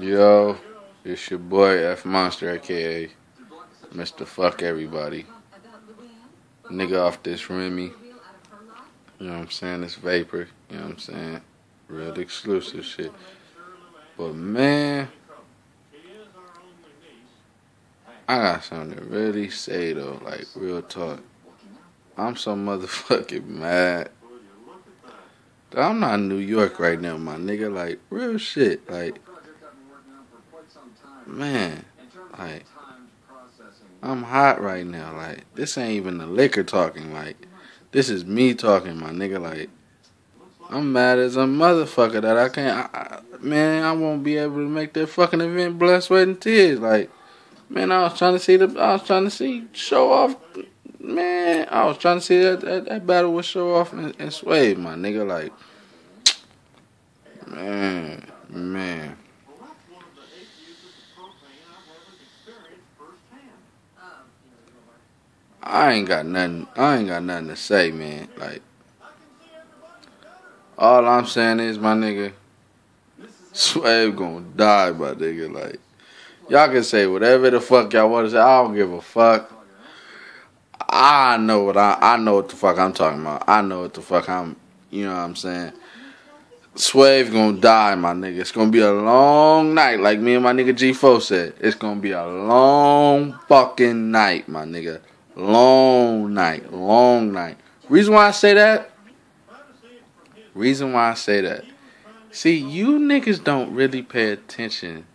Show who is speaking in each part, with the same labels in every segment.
Speaker 1: Yo, it's your boy F Monster, aka Mr. Fuck Everybody. Nigga off this Remy. You know what I'm saying? This vapor. You know what I'm saying? Real exclusive shit. But man, I got something to really say though. Like, real talk. I'm so motherfucking mad. I'm not in New York right now, my nigga. Like, real shit. Like, man, like, I'm hot right now. Like, this ain't even the liquor talking. Like, this is me talking, my nigga. Like, I'm mad as a motherfucker that I can't. I, I, man, I won't be able to make that fucking event. Blood, sweat, and tears. Like, man, I was trying to see the. I was trying to see show off. Man, I was trying to see that that, that battle with show off and, and Swave, my nigga. Like, man, man. I ain't got nothing. I ain't got nothing to say, man. Like, all I'm saying is, my nigga, Swave gonna die, my nigga. Like, y'all can say whatever the fuck y'all want to say. I don't give a fuck. I know what I I know what the fuck I'm talking about. I know what the fuck I'm. You know what I'm saying. Swave gonna die, my nigga. It's gonna be a long night, like me and my nigga G4 said. It's gonna be a long fucking night, my nigga. Long night, long night. Reason why I say that? Reason why I say that. See, you niggas don't really pay attention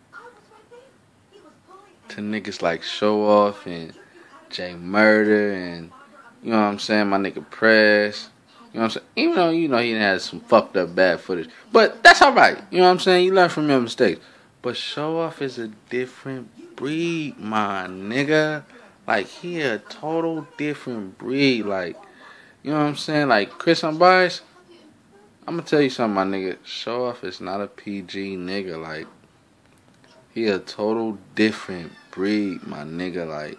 Speaker 1: to niggas like Show Off and Jay Murder and you know what I'm saying, my nigga Press. You know what I'm saying? Even though you know he had some fucked up bad footage. But that's alright. You know what I'm saying? You learn from your mistakes. But Show Off is a different breed, my nigga. Like he a total different breed. Like, you know what I'm saying? Like Chris Unbiased. I'm gonna tell you something, my nigga. Show off is not a PG nigga. Like, he a total different breed, my nigga. Like,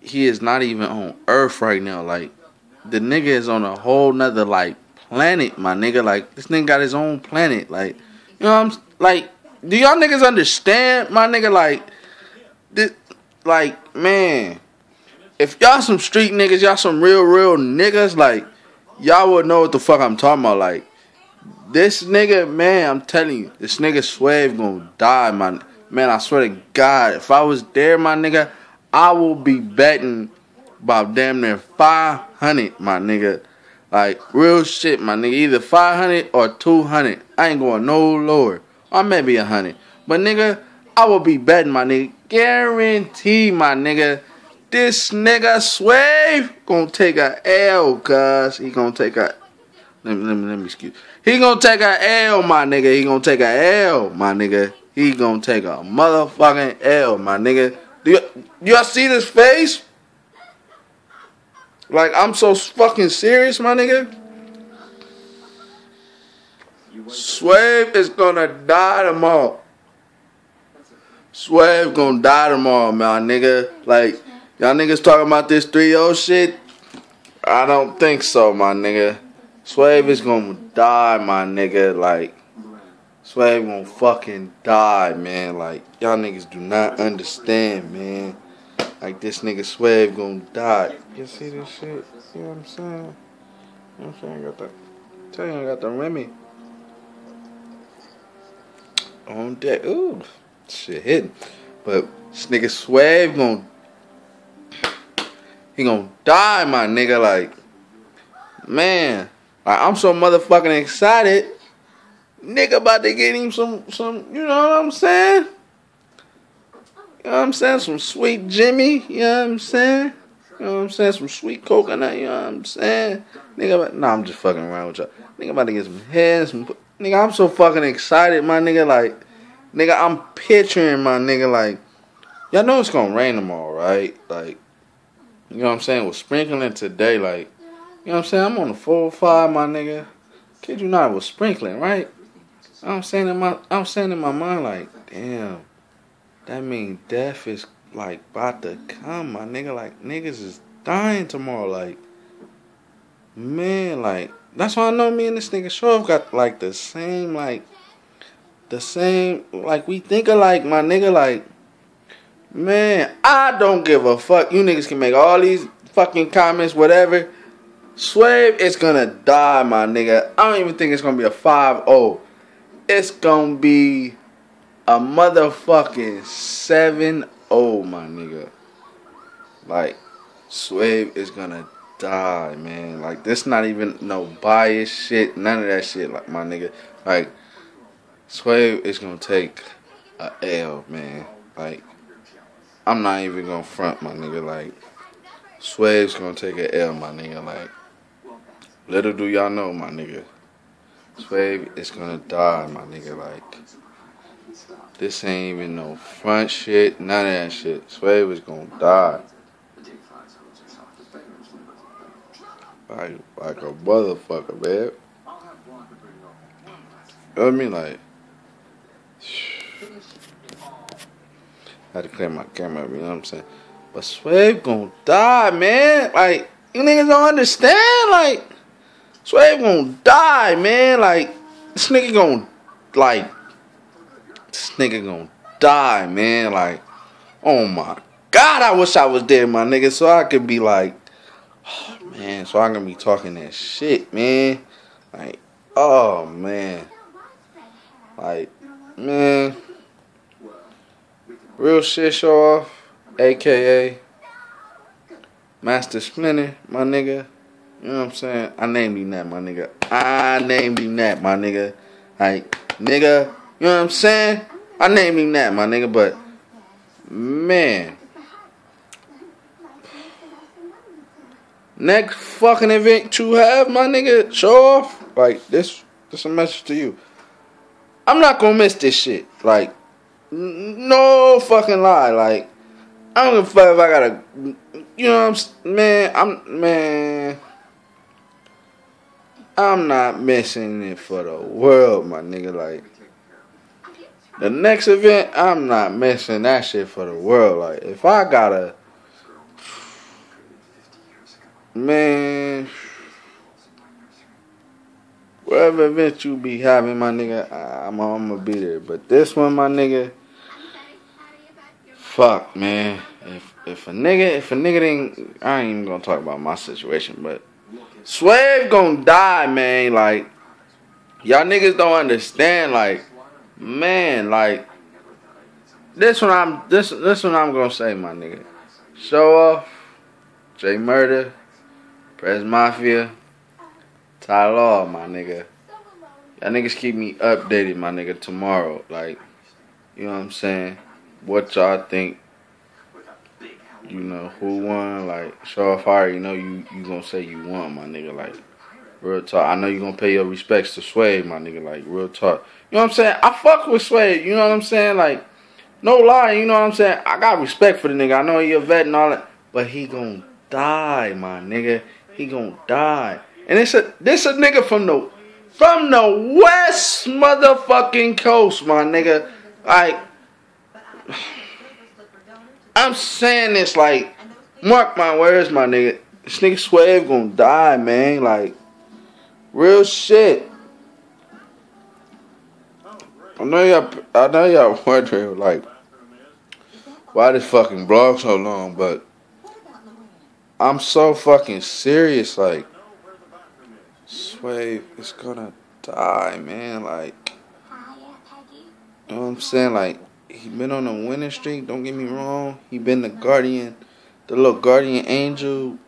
Speaker 1: he is not even on Earth right now. Like, the nigga is on a whole nother like planet, my nigga. Like, this nigga got his own planet. Like, you know what I'm like? Do y'all niggas understand, my nigga? Like, this like, man, if y'all some street niggas, y'all some real, real niggas, like, y'all would know what the fuck I'm talking about. Like, this nigga, man, I'm telling you, this nigga Swave gonna die, man. Man, I swear to God, if I was there, my nigga, I will be betting about damn near 500, my nigga. Like, real shit, my nigga. Either 500 or 200. I ain't going no lower. Or maybe 100. But, nigga, I will be betting, my nigga. Guarantee, my nigga. This nigga Swave gonna take a L, cuz. He gonna take a. Let me, let me, let me excuse. He gonna take a L, my nigga. He gonna take a L, my nigga. He gonna take a motherfucking L, my nigga. Do y- y'all see this face? Like, I'm so fucking serious, my nigga. Swave is gonna die tomorrow. Swave gonna die tomorrow, my nigga. Like, y'all niggas talking about this 3 0 shit? I don't think so, my nigga. Swave is gonna die, my nigga. Like, Swave gonna fucking die, man. Like, y'all niggas do not understand, man. Like, this nigga Swave gonna die. You see this shit? You know what I'm saying? You know what I'm saying? I got the, tell you, I got the Remy on deck. Ooh shit hitting. But this nigga Swave gonna he gonna die, my nigga. Like, man, like I'm so motherfucking excited. Nigga about to get him some some, you know what I'm saying? You know what I'm saying? Some sweet Jimmy, you know what I'm saying? You know what I'm saying? Some sweet coconut, you know what I'm saying? Nigga, about, nah, I'm just fucking around with y'all. Nigga about to get some head, some, nigga, I'm so fucking excited, my nigga, like, Nigga, I'm picturing my nigga like, y'all know it's gonna rain tomorrow, right? Like, you know what I'm saying? Was sprinkling today, like, you know what I'm saying? I'm on the 405, my nigga. Kid you not, was sprinkling, right? I'm saying in my, I'm saying in my mind, like, damn, that mean death is like about to come, my nigga. Like, niggas is dying tomorrow, like, man, like, that's why I know me and this nigga Shove got like the same, like, the same. Like we think alike, my nigga. Like, man, I don't give a fuck. You niggas can make all these fucking comments, whatever. Swave is gonna die, my nigga. I don't even think it's gonna be a 5-0. It's gonna be a motherfucking 7-0, my nigga. Like, Swave is gonna die, man. Like, this not even no bias shit. None of that shit, like, my nigga. Like, Swave is gonna take a L, man. Like, I'm not even gonna front, my nigga. Like, Swave's gonna take a L, my nigga. Like, little do y'all know, my nigga. Swave is gonna die, my nigga. Like, this ain't even no front shit, none of that shit. Swave is gonna die. Like, like a motherfucker, man. I mean? Like, I had to clear my camera, you know what I'm saying? But Swave gonna die, man. Like, you niggas don't understand. Like, Swave gonna die, man. Like, this nigga gonna, like, this nigga gonna die, man. Like, oh my God, I wish I was there, my nigga, so I could be like, oh man, so I can be talking that shit, man. Like, oh man. Like, man. Real shit show off aka Master Splinter, my nigga. You know what I'm saying? I named him that, my nigga. I named him that, my nigga. Like, nigga, you know what I'm saying? I named him that, my nigga, but man. Next fucking event to have, my nigga, show off. Like, this, this a message to you. I'm not gonna miss this shit. Like, no fucking lie. Like, I don't give a fuck if I gotta, you know what I'm, man, I'm, man, I'm not missing it for the world, my nigga. Like, the next event, I'm not missing that shit for the world. Like, if I gotta, man, whatever event you be having, my nigga, I'm, I'm gonna be there. But this one, my nigga, fuck, man. If if a nigga if a nigga didn't, I ain't even gonna talk about my situation, but Swave gonna die, man. Like y'all niggas don't understand. Like man, like this one I'm this this one I'm gonna say, my nigga. Show off, J Murder, Press Mafia, Ty my nigga. Y'all niggas keep me updated, my nigga, tomorrow. Like, you know what I'm saying? what y'all think. You know who won? Like show off fire. You know you you gonna say you won, my nigga. Like real talk. I know you gonna pay your respects to Swave, my nigga. Like real talk. You know what I'm saying? I fuck with Swave. You know what I'm saying? Like no lie. You know what I'm saying? I got respect for the nigga. I know he a vet and all that, but he gonna die, my nigga. He gonna die. And it's a this a nigga from the from the west motherfucking coast, my nigga. Like I'm saying this like, mark my words, my nigga. This nigga Swave gonna die, man. Like, real shit. I know y'all. I know y'all wondering like, why this fucking blog so long, but I'm so fucking serious. Like, Swave is gonna die, man. Like, you know what I'm saying? Like, he been on a winning streak. Don't get me wrong. He been the guardian, the little guardian angel,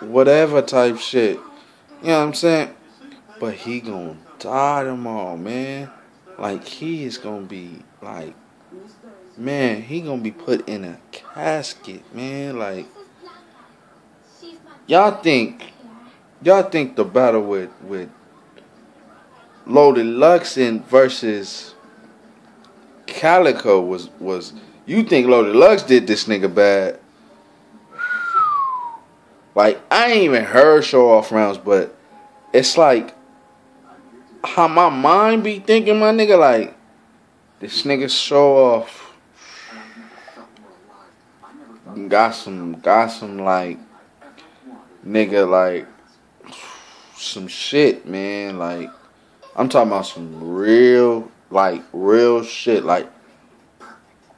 Speaker 1: whatever type shit. You know what I'm saying? But he gonna die tomorrow, man. Like he is gonna be like, man, he gonna be put in a casket, man. Like y'all think, y'all think the battle with with Loaded Luxon versus Calicoe was was you think Loaded Lux did this nigga bad. Like I ain't even heard show off rounds, but it's like how my mind be thinking, my nigga, like this nigga show off got some got some like nigga like some shit, man. Like I'm talking about some real Like real shit. Like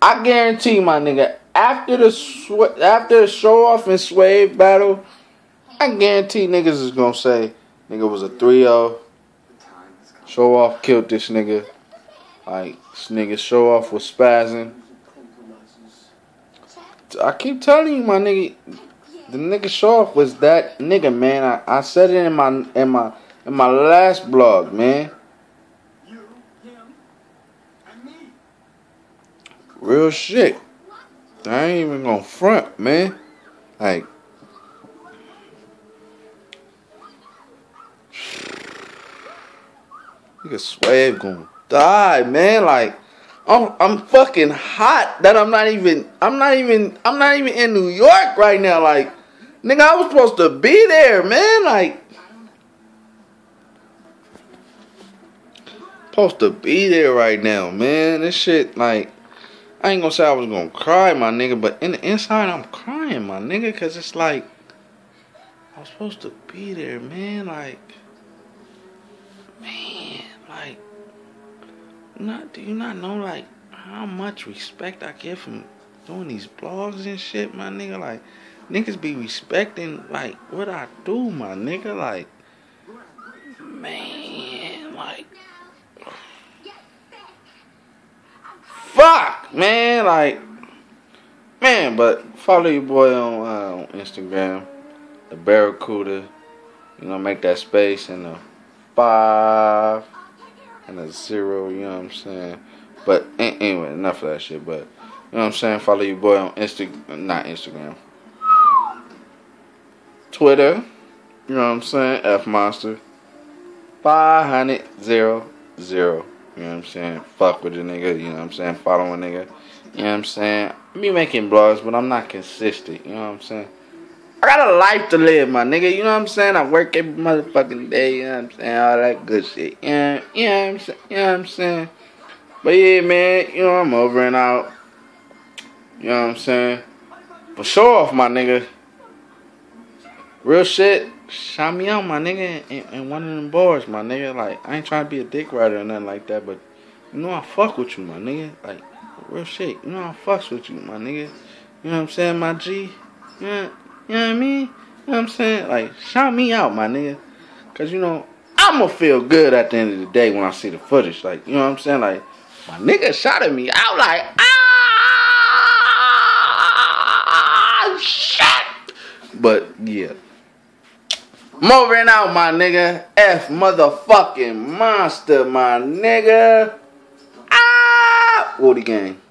Speaker 1: I guarantee my nigga after the sw- after the show off and swave battle, I guarantee niggas is gonna say nigga was a 3-0. Show off killed this nigga. Like this nigga show off was spazzing. I keep telling you, my nigga, the nigga show off was that nigga, man. I, I said it in my in my in my last blog, man. Real shit. I ain't even gonna front, man. Like, nigga Swave gonna die, man. Like, I'm I'm fucking hot that I'm not even I'm not even I'm not even in New York right now. Like, nigga, I was supposed to be there, man. Like, supposed to be there right now, man. This shit, like. I ain't gonna say I was gonna cry, my nigga, but in the inside, I'm crying, my nigga, cause it's like I was supposed to be there, man. Like, man, like, not do you not know like how much respect I get from doing these blogs and shit, my nigga? Like, niggas be respecting like what I do, my nigga. Like, man, like. fuck, man. Like, man, but follow your boy on, uh, on Instagram, the Barracuda. You know, make that space and a five and a zero. You know what I'm saying? But anyway, enough of that shit. But you know what I'm saying? Follow your boy on Insta, not Instagram, Twitter. You know what I'm saying? F Monster. Five hundred zero zero. You know what I'm saying? Fuck with the nigga, you know what I'm saying? Following nigga. You know what I'm saying? Me making blogs, but I'm not consistent. You know what I'm saying? I got a life to live, my nigga. You know what I'm saying? I work every motherfucking day. You know what I'm saying? All that good shit. You know, you know what I'm saying? You know what I'm saying? But yeah, man. You know I'm over and out. You know what I'm saying? For show off, my nigga. Real shit. Shout me out, my nigga, in, in one of them bars, my nigga. Like, I ain't trying to be a dick rider or nothing like that, but you know I fuck with you, my nigga. Like, real shit. You know I fucks with you, my nigga. You know what I'm saying, my G? You know, you know what I mean? You know what I'm saying? Like, shout me out, my nigga. Cause you know, I'ma feel good at the end of the day when I see the footage. Like, you know what I'm saying? Like, my nigga shot at me. I was like, ah, shit. But yeah. Moving out, my nigga. F motherfucking monster, my nigga. Ah! Woody gang.